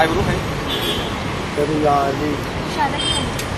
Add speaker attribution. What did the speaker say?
Speaker 1: ถ่ายรูปไหม
Speaker 2: เป็นยาที่
Speaker 3: Siya, dali.